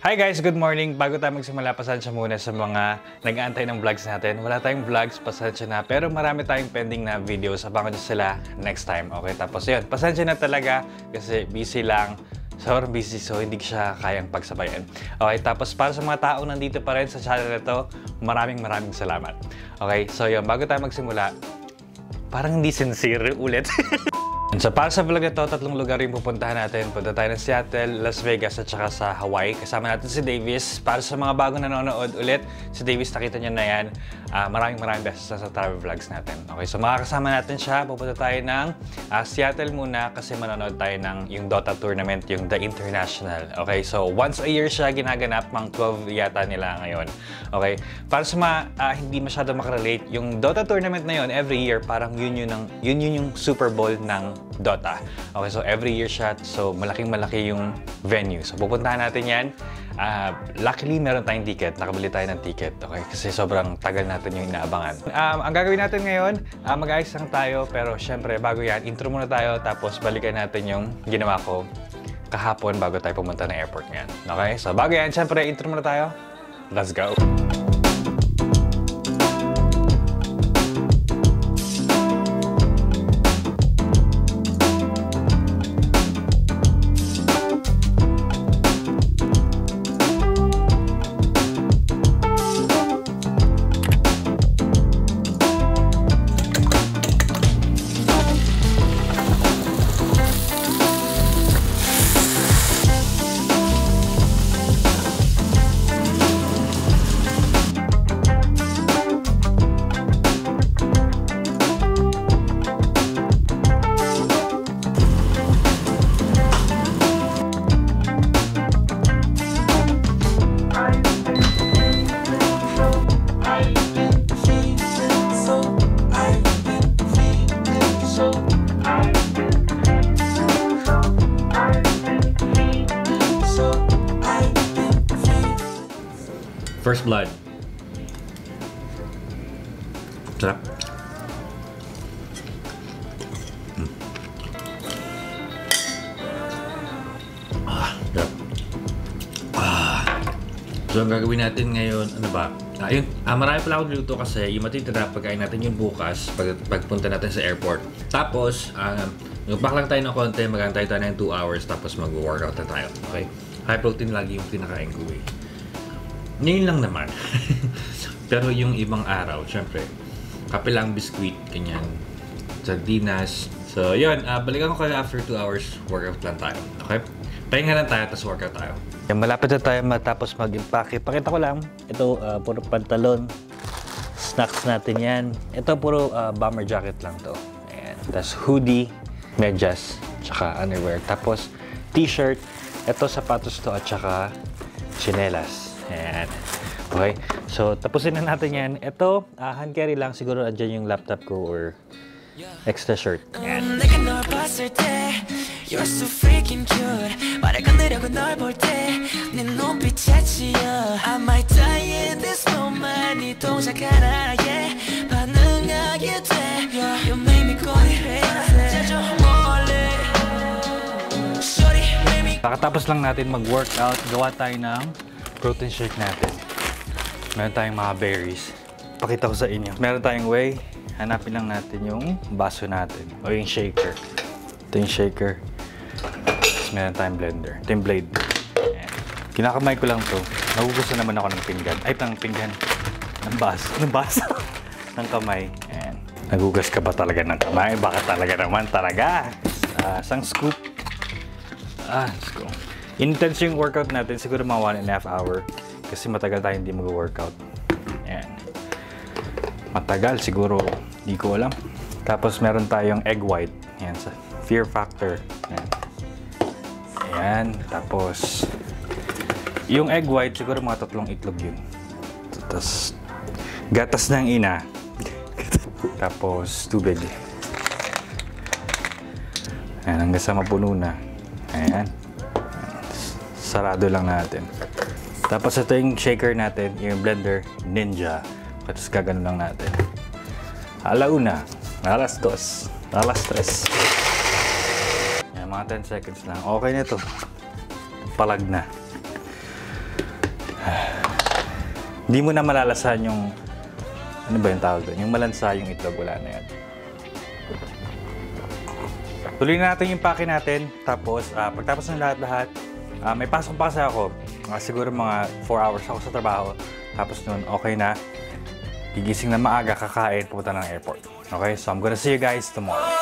Hi guys, good morning. Bago tayo magsimula, pasensya muna sa mga nag-aantay ng vlogs natin. Wala tayong vlogs, pasensya na. Pero marami tayong pending na videos. Abangan nyo sila next time. Okay, tapos yun. Pasensya na talaga kasi busy lang. Sobrang busy, so hindi siya kayang pagsabayan. Okay, tapos para sa mga taong nandito pa rin sa channel na maraming maraming salamat. Okay, so yun, bago tayo magsimula, parang hindi sincere ulit. So para sa vlog na tatlong lugar yung pupuntahan natin. Punta tayo ng Seattle, Las Vegas at saka sa Hawaii. Kasama natin si Davis. Para sa mga bagong nanonood ulit, si Davis nakita niyo na yan. Uh, maraming maraming beses sa travel vlogs natin. Okay, so makakasama natin siya. Pupunta tayo ng uh, Seattle muna kasi manonood tayo ng yung Dota tournament, yung The International. Okay, so once a year siya ginaganap, mang 12 yata nila ngayon. Okay, para sa mga uh, hindi masyado makarelate, yung Dota tournament na yon every year, parang yun yun, ng, yun yun yung Super Bowl ng Dota. Okay, so every year siya. So malaking malaki yung venue. So pupuntahan natin yan. Uh, luckily, meron tayong ticket. Nakabili tayo ng ticket. Okay, kasi sobrang tagal natin yung inaabangan. Um, ang gagawin natin ngayon, uh, mag-ayos lang tayo. Pero syempre, bago yan, intro muna tayo. Tapos balikan natin yung ginawa ko kahapon bago tayo pumunta ng airport ngayon. Okay, so bago yan, syempre, intro muna tayo. Let's go! First blood. Sarap. Mm. Ah, sarap. Ah. So, ang gagawin natin ngayon, ano ba? Ah, yun, ah, marami pala akong luto kasi yung matitira pagkain natin yung bukas pag, pagpunta natin sa airport. Tapos, um, Nagpak lang tayo ng konti, magantay tayo ng 2 hours tapos mag-workout na tayo. Okay? High protein lagi yung kinakain ko eh. Ngayon lang naman. Pero yung ibang araw, syempre, kape lang biskuit, ganyan, sardinas. So, yun, uh, balikan ko kayo after 2 hours, workout lang tayo. Okay? Pahinga lang tayo, tapos workout tayo. Yan, malapit na tayo matapos mag-impake. Pakita ko lang, ito, uh, puro pantalon. Snacks natin yan. Ito, puro uh, bomber jacket lang to. Ayan. Tapos hoodie, medyas, tsaka underwear. Tapos, t-shirt. Ito, sapatos to at tsaka chinelas. Ayan. Okay. So, tapusin na natin yan. Ito, uh, hand carry lang. Siguro andyan yung laptop ko or extra shirt. Ayan. You're so freaking cute 말을 건드려고 널볼때네 눈빛에 치여 I might die in this moment 네 동작 하나에 반응하게 돼 You make me go crazy 저 멀리 Pakatapos lang natin mag-workout, gawa tayo ng protein shake natin. Meron tayong mga berries. Pakita ko sa inyo. Meron tayong whey. Hanapin lang natin yung baso natin. O yung shaker. Ito yung shaker. Tapos meron tayong blender. Ito yung blade. Ayan. Kinakamay ko lang to. Nagugusto naman ako ng pinggan. Ay, ng pinggan. Ng baso. Ng baso. ng kamay. Ayan. Nagugas ka ba talaga ng kamay? Baka talaga naman talaga. Uh, isang scoop. Ah, scoop. Intense yung workout natin, siguro mga 1 and a half hour. Kasi matagal tayo hindi mag-workout. Ayan. Matagal, siguro, hindi ko alam. Tapos meron tayong egg white. Ayan, sa fear factor. Ayan. Ayan. Tapos, yung egg white, siguro mga tatlong itlog yun. Tapos, gatas ng ina. Tapos, tubig. Ayan, hanggang sa mapuno na. Ayan sarado lang natin. Tapos ito yung shaker natin, yung blender Ninja. Tapos gaganon lang natin. Alauna, alas dos, alas tres. Yan, mga 10 seconds lang. Okay na ito. Palag na. Hindi mo na malalasan yung ano ba yung tawag doon? Yung malansa yung itlog, wala na yan. Tuloy na natin yung pake natin. Tapos, ah, pagtapos ng lahat-lahat, ah, may pasok pa kasi ako. Ah, siguro mga 4 hours ako sa trabaho. Tapos nun, okay na. Gigising na maaga, kakain, pupunta ng airport. Okay, so I'm gonna see you guys tomorrow.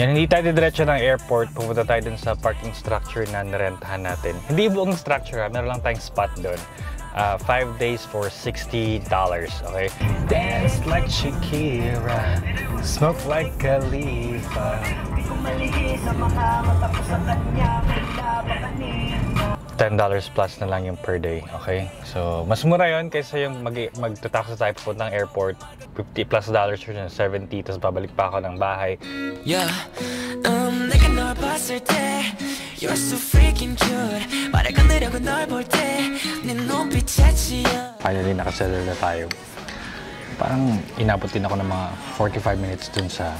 Yan, hindi tayo diretso ng airport. Pupunta tayo dun sa parking structure na narentahan natin. Hindi buong structure, ha? meron lang tayong spot doon. Uh, five days for $60, okay? Dance like Shakira, smoke like Khalifa. $10 plus na lang yung per day, okay? So, mas mura yon kaysa yung mag magtataxi tayo pupunta ng airport, 50 plus dollars yun, 70, tapos babalik pa ako ng bahay. Yeah, um, 내가 널 봤을 때 You're so freaking cute 말을 건드려고 널 볼때네 눈빛에 치여 Finally, nakasettle na tayo. Parang inabot din ako ng mga 45 minutes dun sa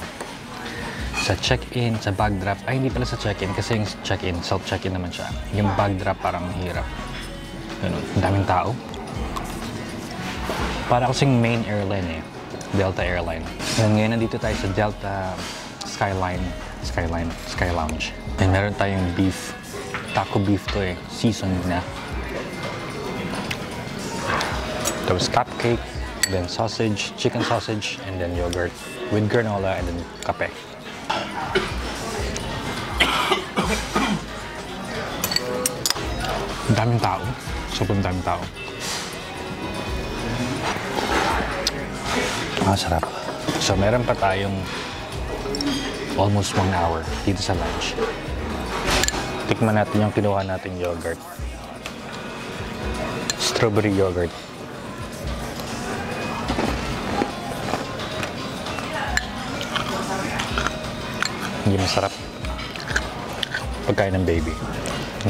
sa check-in, sa bag drop. Ay, hindi pala sa check-in kasi yung check-in, self-check-in naman siya. Yung bag drop parang hirap. Ganun, daming tao. Para kasing main airline eh. Delta Airline. Ngayon, ngayon nandito tayo sa Delta Skyline, Skyline, Sky Lounge. And meron tayong beef. Taco beef to eh. Seasoned na. Tapos cupcake, then sausage, chicken sausage, and then yogurt with granola and then kape. Ang daming tao. Sobrang daming tao. Ah, sarap. So, meron pa tayong almost one hour dito sa lunch. Tikman natin yung kinuha nating yogurt. Strawberry yogurt. Hindi masarap pagkain ng baby.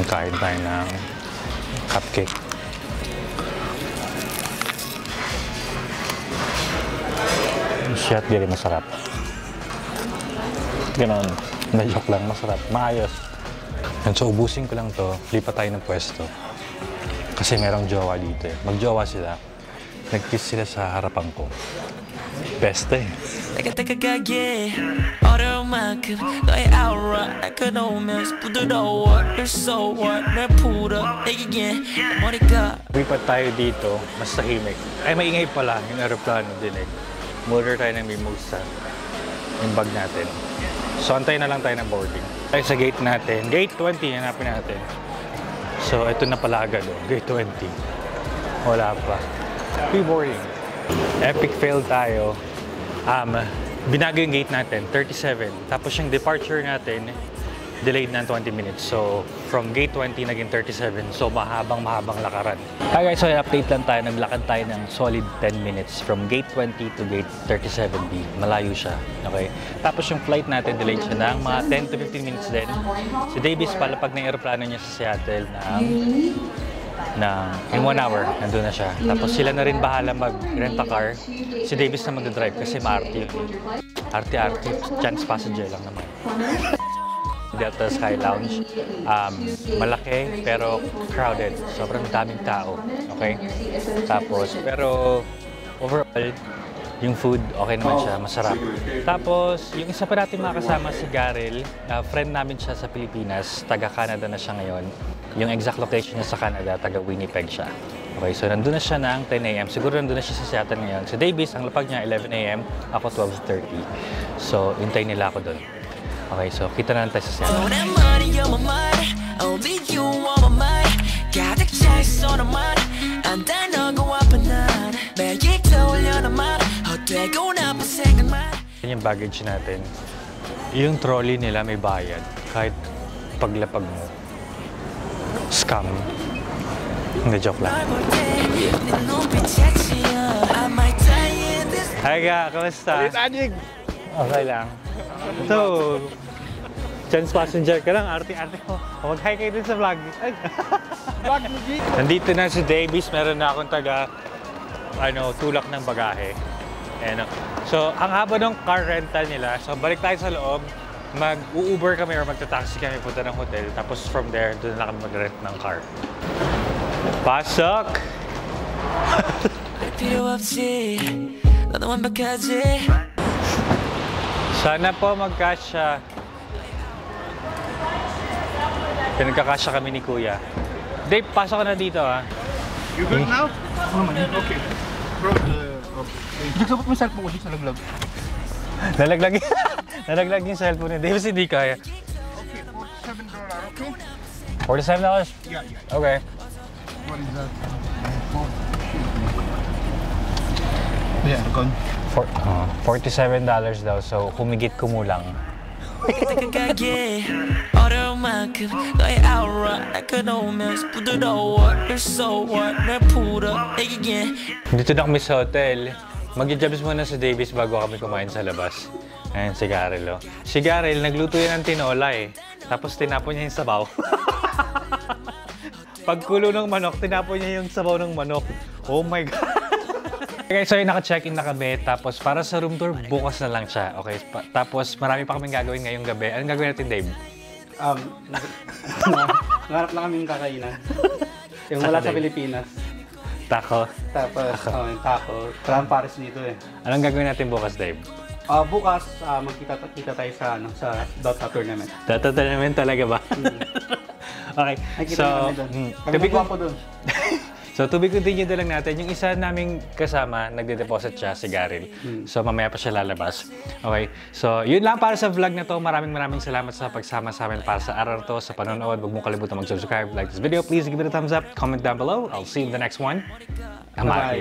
Kain tayo ng cupcake. Shit, dili masarap. Ganon. Na-joke lang, masarap. Maayos. And so, ubusin ko lang to. Lipat tayo ng pwesto. Kasi merong jowa dito eh. Magjowa sila. Nag-kiss sila sa harapan ko. Beste eh. Teka, teka, gage. 满可可以 outrun，那可 no miss，不知道我 you're so what，那扑的那个眼，我的个。Lipat tayo dito, mas tahimik. Ay, maingay pala yung aeroplano dinig. Eh. Murder tayo ng mimosa. Yung bag natin. So, antay na lang tayo ng boarding. Tayo sa gate natin. Gate 20, hanapin natin. So, ito na pala agad. Oh. Gate 20. Wala pa. Pre-boarding. Epic fail tayo. Um, binago yung gate natin, 37. Tapos yung departure natin, delayed ng 20 minutes. So, from gate 20 naging 37. So, mahabang mahabang lakaran. Hi guys, so update lang tayo. Naglakad tayo ng solid 10 minutes from gate 20 to gate 37B. Malayo siya. Okay? Tapos yung flight natin, delayed siya ng mga 10 to 15 minutes din. Si Davis pala, pag na aeroplano niya sa Seattle ng na in one hour, nandun na siya. Tapos sila na rin bahala mag-rent a car. Si Davis na mag-drive kasi ma-RT yun. RT-RT, chance passenger lang naman. Delta Sky Lounge. Um, malaki pero crowded. Sobrang daming tao. Okay? Tapos, pero overall, yung food, okay naman siya, masarap. Tapos, yung isa pa natin makasama si Garel, uh, friend namin siya sa Pilipinas, taga-Canada na siya ngayon. Yung exact location niya sa Canada, taga Winnipeg siya. Okay, so nandun na siya ng 10 a.m. Siguro nandun na siya sa Seattle ngayon. Si Davis, ang lapag niya 11 a.m., ako 12.30. So, hintay nila ako doon. Okay, so kita na lang tayo sa Seattle. 오랜만에 you're my mind Only you on my mind 가득 차있어 너만 안달나고 아 natin yung baggage natin, yung trolley nila may bayad kahit paglapag mo. Scam. Hindi, joke lang. Hi ka, kamusta? Alit Anjig! Okay lang. So, chance passenger ka lang, arte-arte ko. Oh, Mag-hi kayo din sa vlog. Vlog mo dito. Nandito na si Davis, meron na akong taga, ano, tulak ng bagahe. Ayan, So, ang haba ng car rental nila. So, balik tayo sa loob. Mag-Uber kami or magta-taxi kami punta ng hotel. Tapos from there, doon na kami mag-rent ng car. Pasok! Sana po magkasya. Pinagkakasya kami ni Kuya. Dave, pasok ka na dito ah. You good now? Ano okay. From the uh, Bro. Jig, sabot mo yung cellphone ko, Jig, sa laglag. Nalaglag, nalaglag yung cellphone ni Davis, hindi kaya. Okay, $47, okay? $47? Yeah, yeah. Okay. What is that? Yeah, gone. For, uh, $47 daw, so humigit kumulang. 가게 어려운 만큼 너의 aura 날 끊어오면서 부드러워 You're so what 날 풀어 내게 Dito na kami sa hotel. Mag-jobs muna sa Davis bago kami kumain sa labas. Ayan, si Garel, oh. Si Garel, nagluto yan ng tinola eh. Tapos tinapon niya yung sabaw. Pagkulo ng manok, tinapon niya yung sabaw ng manok. Oh my God. Okay, so naka-check-in na kami. Tapos para sa room tour, bukas na lang siya. Okay, pa- tapos marami pa kaming gagawin ngayong gabi. Anong gagawin natin, Dave? Um, nangarap lang kaming kakainan. Yung wala sa. Pilipinas. Taco. Tapos, oh, yung taco. Parang Paris dito eh. Anong gagawin natin bukas, Dave? Ah, bukas, ah, magkita kita tayo sa, ano, sa Dota tournament. Data namin talaga ba? okay, Nakikita so, mm, Kami ng gwapo doon. So, to be continued na lang natin, yung isa naming kasama, nagde-deposit siya, si Garil. So, mamaya pa siya lalabas. Okay? So, yun lang para sa vlog na to. Maraming maraming salamat sa pagsama sa amin para sa araw to, sa panonood. Huwag mong kalimutan mag-subscribe, like this video. Please give it a thumbs up, comment down below. I'll see you in the next one. I'm out